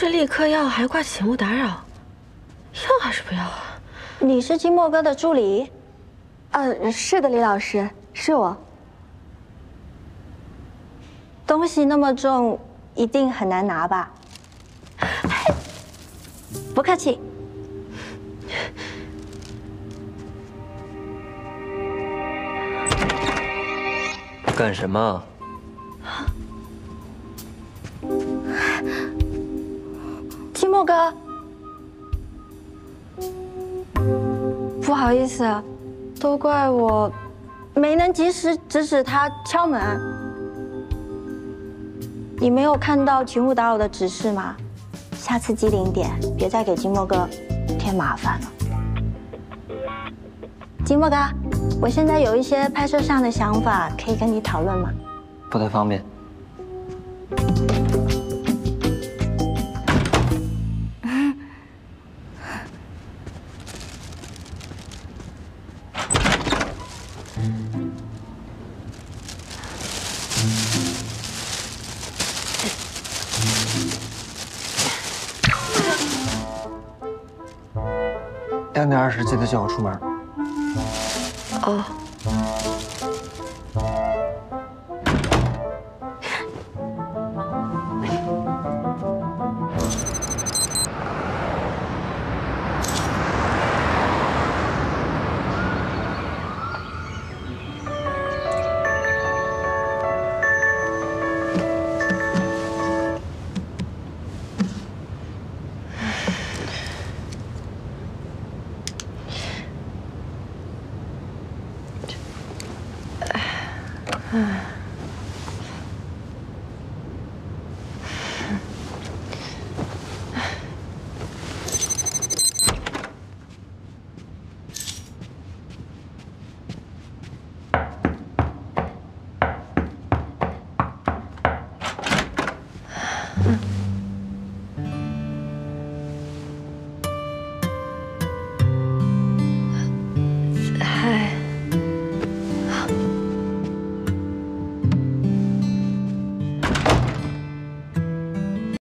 是立刻要，还挂请勿打扰，要还是不要啊？你是金墨哥的助理？呃，是的，李老师，是我。东西那么重，一定很难拿吧？不客气。干什么？金墨哥，不好意思，都怪我没能及时制止他敲门。你没有看到请勿打扰的指示吗？下次机灵点，别再给金墨哥添麻烦了。金墨哥，我现在有一些拍摄上的想法，可以跟你讨论吗？不太方便。两点二十记得叫我出门。哦。唉。